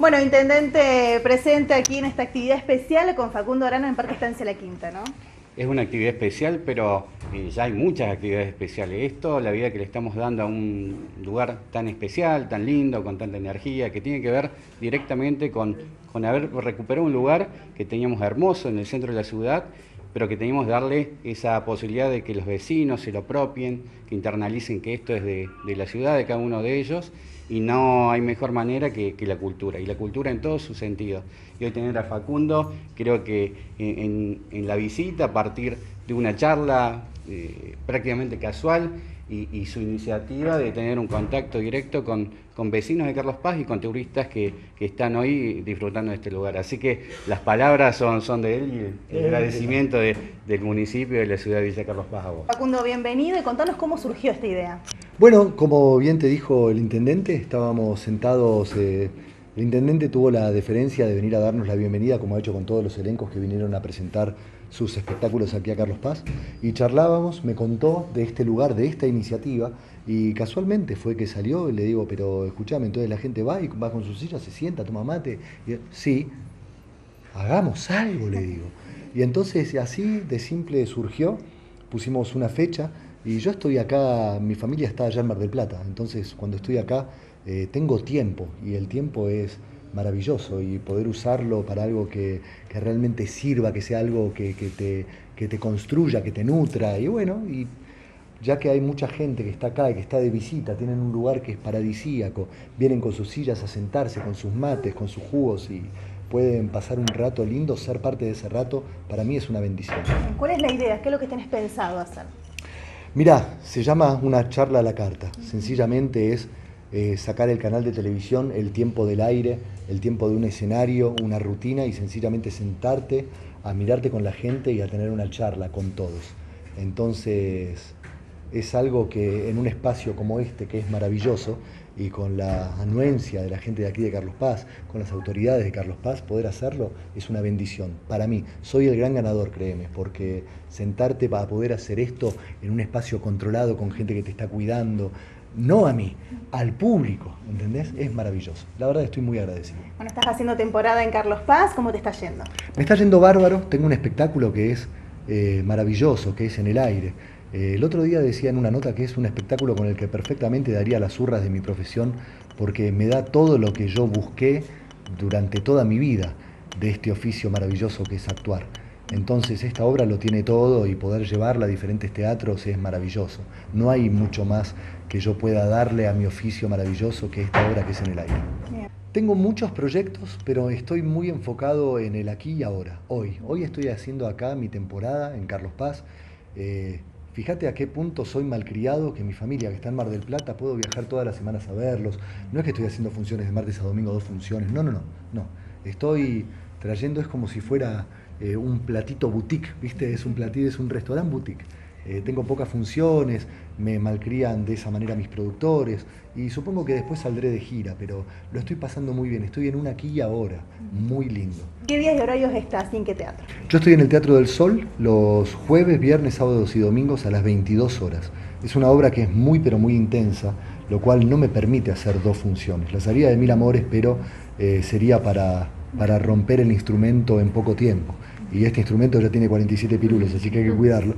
Bueno, intendente presente aquí en esta actividad especial con Facundo Arano en Parque Estancia La Quinta, ¿no? Es una actividad especial, pero eh, ya hay muchas actividades especiales. Esto, la vida que le estamos dando a un lugar tan especial, tan lindo, con tanta energía, que tiene que ver directamente con, con haber recuperado un lugar que teníamos hermoso en el centro de la ciudad pero que teníamos que darle esa posibilidad de que los vecinos se lo apropien, que internalicen que esto es de, la ciudad, de cada uno de ellos, y no hay mejor manera que, la cultura, y la cultura en todos sus sentidos. Y hoy tener a Facundo, creo que en, la visita, a partir de una charla eh, prácticamente casual, y, su iniciativa de tener un contacto directo con, con vecinos de Carlos Paz y con turistas que, que, están hoy disfrutando de este lugar. Así que las palabras son, son de él y el, agradecimiento del municipio y de la ciudad de Villa Carlos Paz a vos. Facundo, bienvenido y contanos cómo surgió esta idea. Bueno, como bien te dijo el intendente, estábamos sentados... Eh, el intendente tuvo la deferencia de venir a darnos la bienvenida, como ha hecho con todos los elencos que vinieron a presentar sus espectáculos aquí a Carlos Paz, y charlábamos, me contó de este lugar, de esta iniciativa, y casualmente fue que salió y le digo, pero escúchame, entonces la gente va y va con su silla, se sienta, toma mate. Y, sí, hagamos algo, le digo. Y entonces así de simple surgió, pusimos una fecha, y yo estoy acá, mi familia está allá en Mar del Plata, entonces cuando estoy acá eh, tengo tiempo y el tiempo es maravilloso y poder usarlo para algo que, realmente sirva, que sea algo que, te, que te construya, que te nutra y bueno, y ya que hay mucha gente que está acá y que está de visita, tienen un lugar que es paradisíaco, vienen con sus sillas a sentarse, con sus mates, con sus jugos y pueden pasar un rato lindo, ser parte de ese rato, para mí es una bendición. ¿Cuál es la idea? ¿Qué es lo que tenés pensado hacer? Mirá, se llama una charla a la carta. Sencillamente es eh, sacar el canal de televisión, el tiempo del aire, el tiempo de un escenario, una rutina y sencillamente sentarte a mirarte con la gente y a tener una charla con todos. Entonces es algo que en un espacio como este, que es maravilloso, y con la anuencia de la gente de aquí de Carlos Paz, con las autoridades de Carlos Paz, poder hacerlo es una bendición. Para mí, soy el gran ganador, créeme, porque sentarte para poder hacer esto en un espacio controlado, con gente que te está cuidando, no a mí, al público, ¿entendés? Es maravilloso. La verdad estoy muy agradecido. Bueno, estás haciendo temporada en Carlos Paz, ¿cómo te está yendo? Me está yendo bárbaro, tengo un espectáculo que es eh, maravilloso, que es en el aire. Eh, el otro día decía en una nota que es un espectáculo con el que perfectamente daría las urras de mi profesión, porque me da todo lo que yo busqué durante toda mi vida de este oficio maravilloso que es actuar. Entonces esta obra lo tiene todo y poder llevarla a diferentes teatros es maravilloso. No hay mucho más que yo pueda darle a mi oficio maravilloso que esta obra que es en el aire. Tengo muchos proyectos, pero estoy muy enfocado en el aquí y ahora, hoy. Hoy estoy haciendo acá mi temporada en Carlos Paz. Eh, fíjate a qué punto soy malcriado, que mi familia que está en Mar del Plata puedo viajar todas las semanas a verlos. No es que estoy haciendo funciones de martes a domingo, dos funciones. No, no, no. no. Estoy trayendo, es como si fuera eh, un platito boutique, ¿viste? Es un platito, es un restaurante boutique. Eh, tengo pocas funciones, me malcrían de esa manera mis productores y supongo que después saldré de gira, pero lo estoy pasando muy bien, estoy en una aquí y ahora, muy lindo. ¿Qué días y horarios estás y en qué teatro? Yo estoy en el Teatro del Sol los jueves, viernes, sábados y domingos a las 22 horas. Es una obra que es muy pero muy intensa, lo cual no me permite hacer dos funciones. Las haría de mil amores, pero eh, sería para, para romper el instrumento en poco tiempo y este instrumento ya tiene 47 pirulos, así que hay que cuidarlo.